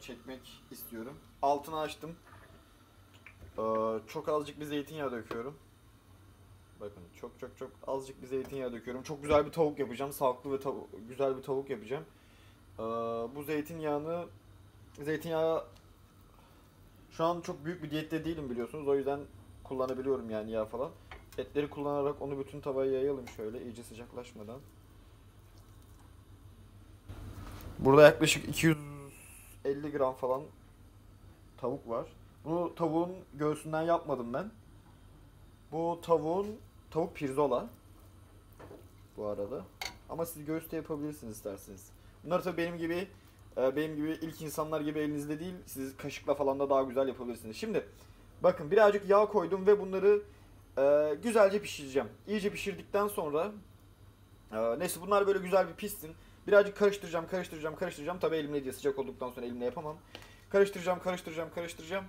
çekmek istiyorum. Altını açtım. Ee, çok azıcık bir zeytinyağı döküyorum. Bakın çok çok çok azıcık bir zeytinyağı döküyorum. Çok güzel bir tavuk yapacağım. Sağlıklı ve güzel bir tavuk yapacağım. Ee, bu zeytinyağını zeytinyağı şu an çok büyük bir diyette değilim biliyorsunuz. O yüzden kullanabiliyorum yani yağ falan. Etleri kullanarak onu bütün tavaya yayalım şöyle iyice sıcaklaşmadan. Burada yaklaşık 250 gram falan tavuk var. Bunu tavuğun göğsünden yapmadım ben. Bu tavuğun tavuk pirzola. Bu arada. Ama siz göğüste yapabilirsiniz isterseniz. Bunları tabii benim gibi e, benim gibi ilk insanlar gibi elinizde değil, siz kaşıkla falan da daha güzel yapabilirsiniz. Şimdi bakın birazcık yağ koydum ve bunları e, güzelce pişireceğim. İyice pişirdikten sonra e, neyse bunlar böyle güzel bir pişsin. Birazcık karıştıracağım, karıştıracağım, karıştıracağım. Tabii elimle diye sıcak olduktan sonra elimle yapamam. Karıştıracağım, karıştıracağım, karıştıracağım.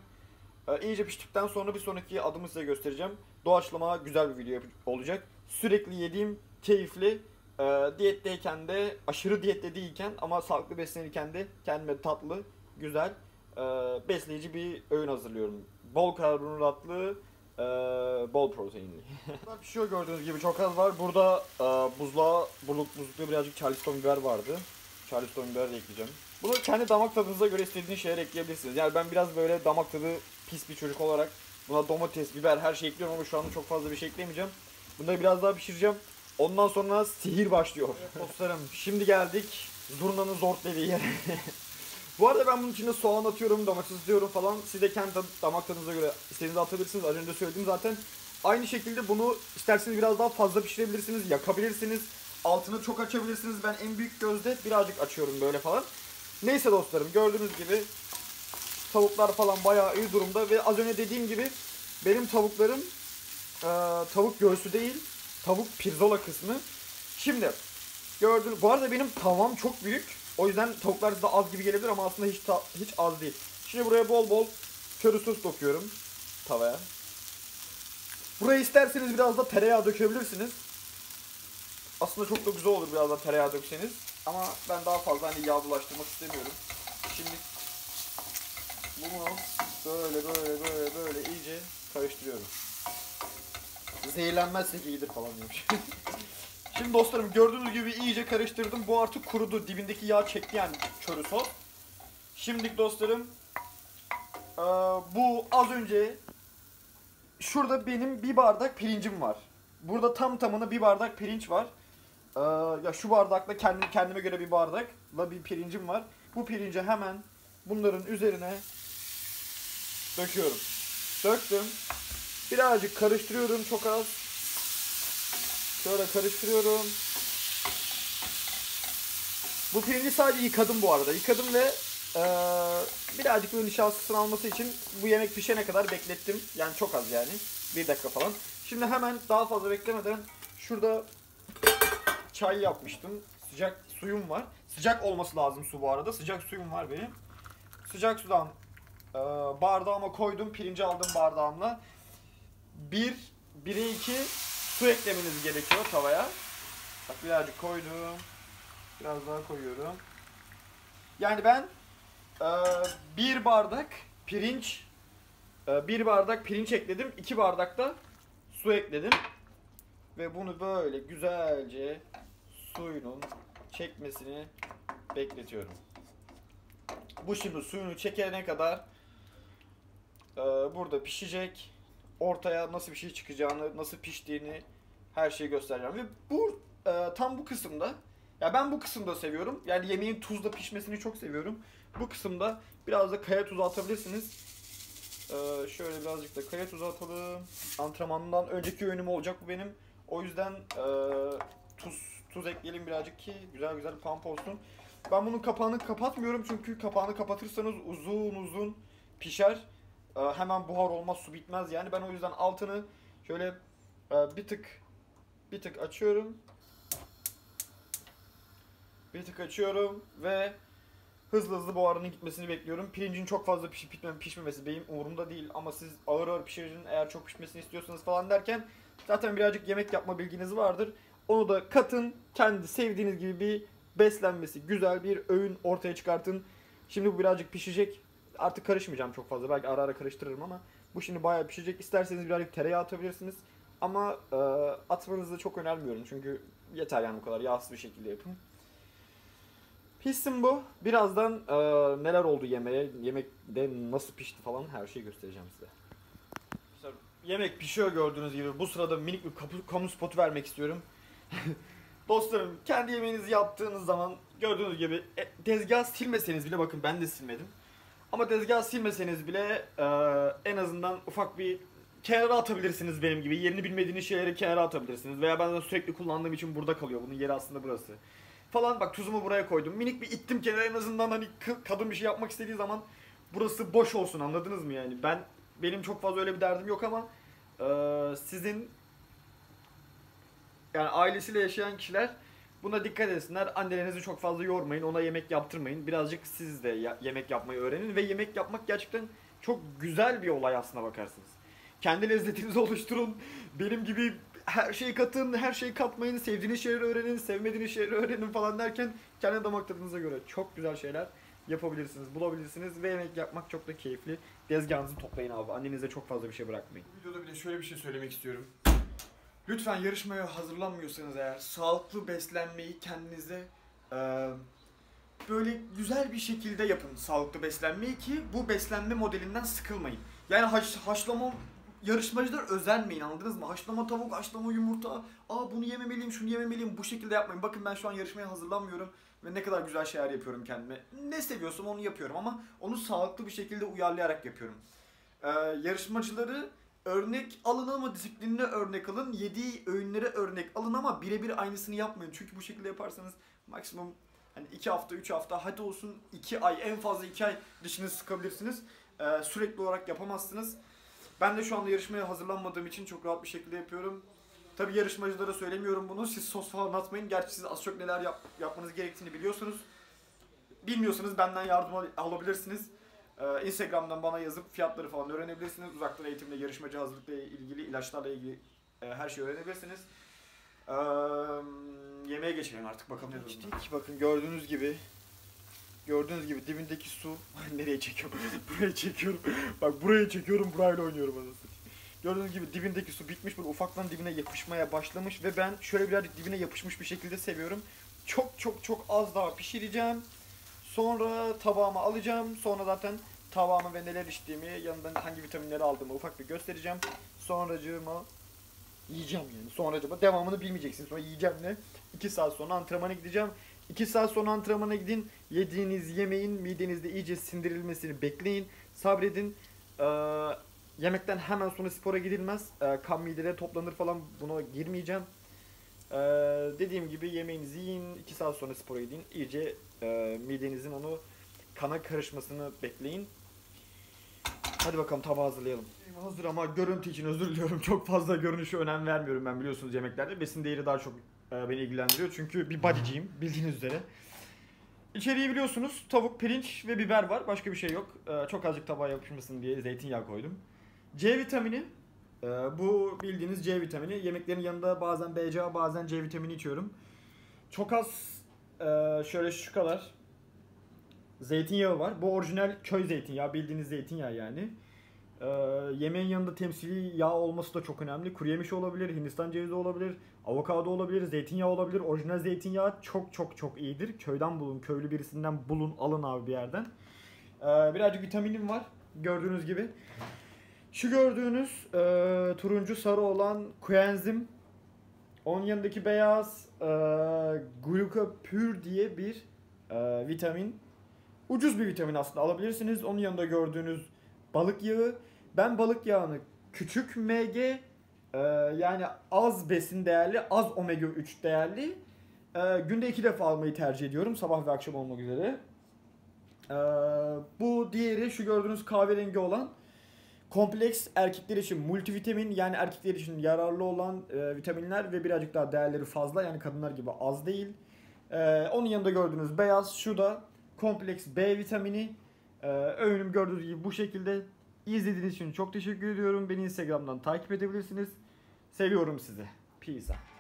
Ee, iyice piştikten sonra bir sonraki adımı size göstereceğim. Doğaçlama güzel bir video olacak. Sürekli yediğim, keyifli, e, diyetteyken de, aşırı diyette değilken ama sağlıklı beslenirken de kendime tatlı, güzel, e, besleyici bir öğün hazırlıyorum. Bol karbonhidratlı, bol proteinli. Bunlar pişiyor gördüğünüz gibi çok az var. Burada e, buzluğa, buzluk, buzlukta birazcık charleston biber vardı. Charleston biber de ekleyeceğim. Bunu kendi damak tadınıza göre istediğiniz şeyler ekleyebilirsiniz. Yani ben biraz böyle damak tadı pis bir çocuk olarak buna domates, biber her şey ekliyorum ama şu anda çok fazla bir şey eklemeyeceğim. Bunları biraz daha pişireceğim. Ondan sonra sihir başlıyor. Dostlarım şimdi geldik zurnanın zor dediği yere. Bu arada ben bunun içine soğan atıyorum, domates atıyorum falan. Siz de kendi damak tadınıza göre istediğinizi atabilirsiniz. Az önce söyledim zaten. Aynı şekilde bunu isterseniz biraz daha fazla pişirebilirsiniz, yakabilirsiniz. Altını çok açabilirsiniz. Ben en büyük gözde birazcık açıyorum böyle falan. Neyse dostlarım gördüğünüz gibi tavuklar falan bayağı iyi durumda ve az önce dediğim gibi benim tavuklarım eee, tavuk göğsü değil tavuk pirzola kısmı. Şimdi gördüğünüz bu arada benim tavam çok büyük. O yüzden tavuklar da az gibi gelebilir ama aslında hiç hiç az değil. Şimdi buraya bol bol köri sos döküyorum tavaya. Buraya isterseniz biraz da tereyağı dökebilirsiniz. Aslında çok da güzel olur biraz da tereyağı dökseniz. Ama ben daha fazla hani yağ bulaştırmak istemiyorum. Şimdi bunu böyle böyle böyle böyle iyice karıştırıyorum. Zehirlenmezsek iyidir falan demiş. Şimdi dostlarım gördüğünüz gibi iyice karıştırdım. Bu artık kurudu. Dibindeki yağ çekti yani köri sos. Şimdi dostlarım bu az önce şurada benim bir bardak pirincim var. Burada tam tamına bir bardak pirinç var. Ya şu bardakla kendim kendime göre bir bardakla bir pirincim var. Bu pirinci hemen bunların üzerine döküyorum. Döktüm. Birazcık karıştırıyorum çok az. Şöyle karıştırıyorum. Bu pirinci sadece yıkadım bu arada. Yıkadım ve eee, birazcık böyle nişastasını alması için bu yemek pişene kadar beklettim. Yani çok az yani. Bir dakika falan. Şimdi hemen daha fazla beklemeden şurada çay yapmıştım. Sıcak suyum var. Sıcak olması lazım su bu arada. Sıcak suyum var benim. Sıcak sudan eee bardağıma koydum. Pirinci aldım bardağımla. Bir, bire iki su eklemeniz gerekiyor tavaya. Bak birazcık koydum. Biraz daha koyuyorum. Yani ben eee, bir bardak pirinç eee, bir bardak pirinç ekledim. iki bardak da su ekledim. Ve bunu böyle güzelce suyunun çekmesini bekletiyorum. Bu şimdi suyunu çekene kadar eee, burada pişecek. Ortaya nasıl bir şey çıkacağını, nasıl piştiğini her şeyi göstereceğim. Ve bu eee, tam bu kısımda ya ben bu kısımda seviyorum. Yani yemeğin tuzla pişmesini çok seviyorum. Bu kısımda biraz da kaya tuzu atabilirsiniz. Ee, şöyle birazcık da kaya tuzu atalım. Antrenmandan önceki öğünüm olacak bu benim. O yüzden e, tuz tuz ekleyelim birazcık ki güzel güzel pump olsun. Ben bunun kapağını kapatmıyorum çünkü kapağını kapatırsanız uzun uzun pişer. Ee, hemen buhar olmaz, su bitmez yani. Ben o yüzden altını şöyle e, bir tık bir tık açıyorum. Bir tık açıyorum ve hızlı hızlı buharının gitmesini bekliyorum. Pirincin çok fazla pişip bitmem, pişmemesi benim umurumda değil ama siz ağır ağır pişirin eğer çok pişmesini istiyorsanız falan derken zaten birazcık yemek yapma bilginiz vardır. Onu da katın, kendi sevdiğiniz gibi bir beslenmesi, güzel bir öğün ortaya çıkartın. Şimdi bu birazcık pişecek. Artık karışmayacağım çok fazla. Belki ara ara karıştırırım ama bu şimdi bayağı pişecek. İsterseniz birazcık tereyağı atabilirsiniz. Ama e, atmanızı çok önermiyorum. Çünkü yeter yani bu kadar yağsız bir şekilde yapın. Pişsin bu. Birazdan e, neler oldu yemeğe, yemekte nasıl pişti falan her şeyi göstereceğim size. Yemek pişiyor gördüğünüz gibi. Bu sırada minik bir kapı, kamu spotu vermek istiyorum. Dostlarım kendi yemeğinizi yaptığınız zaman gördüğünüz gibi e, tezgah silmeseniz bile bakın ben de silmedim. Ama tezgah silmeseniz bile e, en azından ufak bir kenara atabilirsiniz benim gibi. Yerini bilmediğiniz şeyleri kenara atabilirsiniz. Veya ben de sürekli kullandığım için burada kalıyor. Bunun yeri aslında burası. Falan bak tuzumu buraya koydum. Minik bir ittim kenara en azından hani kadın bir şey yapmak istediği zaman burası boş olsun anladınız mı yani? Ben benim çok fazla öyle bir derdim yok ama e, sizin yani ailesiyle yaşayan kişiler buna dikkat etsinler. Annelerinizi çok fazla yormayın. Ona yemek yaptırmayın. Birazcık siz de ya- yemek yapmayı öğrenin. Ve yemek yapmak gerçekten çok güzel bir olay aslına bakarsınız. Kendi lezzetinizi oluşturun. Benim gibi her şeyi katın, her şeyi katmayın. Sevdiğiniz şeyleri öğrenin, sevmediğiniz şeyleri öğrenin falan derken kendi damak tadınıza göre çok güzel şeyler yapabilirsiniz, bulabilirsiniz ve yemek yapmak çok da keyifli. Dezgahınızı toplayın abi. Annenize çok fazla bir şey bırakmayın. Bu videoda bir de şöyle bir şey söylemek istiyorum. Lütfen yarışmaya hazırlanmıyorsanız eğer sağlıklı beslenmeyi kendinize eee, böyle güzel bir şekilde yapın sağlıklı beslenmeyi ki bu beslenme modelinden sıkılmayın. Yani haş, haşlama yarışmacılar özenmeyin anladınız mı? Haşlama tavuk, haşlama yumurta, aa bunu yememeliyim, şunu yememeliyim bu şekilde yapmayın. Bakın ben şu an yarışmaya hazırlanmıyorum ve ne kadar güzel şeyler yapıyorum kendime. Ne seviyorsam onu yapıyorum ama onu sağlıklı bir şekilde uyarlayarak yapıyorum. Ee, yarışmacıları örnek alın ama disiplinine örnek alın. Yediği öğünlere örnek alın ama birebir aynısını yapmayın. Çünkü bu şekilde yaparsanız maksimum hani 2 hafta 3 hafta hadi olsun 2 ay en fazla 2 ay dişinizi sıkabilirsiniz. Ee, sürekli olarak yapamazsınız. Ben de şu anda yarışmaya hazırlanmadığım için çok rahat bir şekilde yapıyorum. Tabi yarışmacılara söylemiyorum bunu. Siz sos falan atmayın. Gerçi siz az çok neler yap- yapmanız gerektiğini biliyorsunuz. Bilmiyorsanız benden yardım al- alabilirsiniz. Ee, Instagram'dan bana yazıp fiyatları falan öğrenebilirsiniz. Uzaktan eğitimle, yarışmacı hazırlıkla ilgili, ilaçlarla ilgili e, her şeyi öğrenebilirsiniz. Ee, yemeğe geçelim artık bakalım ne durumda. Bakın gördüğünüz gibi Gördüğünüz gibi dibindeki su nereye çekiyorum? buraya çekiyorum. Bak buraya çekiyorum, burayla oynuyorum anasını. Gördüğünüz gibi dibindeki su bitmiş böyle ufaktan dibine yapışmaya başlamış ve ben şöyle birazcık dibine yapışmış bir şekilde seviyorum. Çok çok çok az daha pişireceğim. Sonra tabağıma alacağım. Sonra zaten tabağımı ve neler içtiğimi, yanından hangi vitaminleri aldığımı ufak bir göstereceğim. Sonracığıma yiyeceğim yani. Sonracığıma devamını bilmeyeceksiniz. Sonra yiyeceğim ne? 2 saat sonra antrenmana gideceğim. 2 saat sonra antrenmana gidin. Yediğiniz yemeğin midenizde iyice sindirilmesini bekleyin. Sabredin. Ee, yemekten hemen sonra spora gidilmez. Ee, kan midede toplanır falan buna girmeyeceğim. Ee, dediğim gibi yemeğinizi yiyin. 2 saat sonra spora gidin. İyice e, midenizin onu kana karışmasını bekleyin. Hadi bakalım tabağı hazırlayalım. Hazır ama görüntü için özür diliyorum. Çok fazla görünüşe önem vermiyorum ben biliyorsunuz yemeklerde. Besin değeri daha çok e, beni ilgilendiriyor. Çünkü bir bodyciyim bildiğiniz üzere. İçeriği biliyorsunuz tavuk, pirinç ve biber var. Başka bir şey yok. E, çok azıcık tabağa yapışmasın diye zeytinyağı koydum. C vitamini. e, bu bildiğiniz C vitamini. Yemeklerin yanında bazen BCA bazen C vitamini içiyorum. Çok az e, şöyle şu kadar zeytinyağı var. Bu orijinal köy zeytinyağı. Bildiğiniz zeytinyağı yani. Ee, yemeğin yanında temsili yağ olması da çok önemli. Kuru yemiş olabilir, Hindistan cevizi olabilir, avokado olabilir, zeytinyağı olabilir. Orijinal zeytinyağı çok çok çok iyidir. Köyden bulun, köylü birisinden bulun, alın abi bir yerden. Ee, birazcık vitaminim var gördüğünüz gibi. Şu gördüğünüz e, turuncu sarı olan koenzim. Onun yanındaki beyaz e, glukopür diye bir e, vitamin. Ucuz bir vitamin aslında alabilirsiniz. Onun yanında gördüğünüz balık yağı. Ben balık yağını küçük MG e, yani az besin değerli, az omega 3 değerli e, günde iki defa almayı tercih ediyorum. Sabah ve akşam olmak üzere. E, bu diğeri şu gördüğünüz kahverengi olan Kompleks erkekler için multivitamin yani erkekler için yararlı olan e, vitaminler ve birazcık daha değerleri fazla yani kadınlar gibi az değil. E, onun yanında gördüğünüz beyaz şu da kompleks B vitamini. E, öğünüm gördüğünüz gibi bu şekilde. İzlediğiniz için çok teşekkür ediyorum. Beni Instagram'dan takip edebilirsiniz. Seviyorum sizi. Peace out.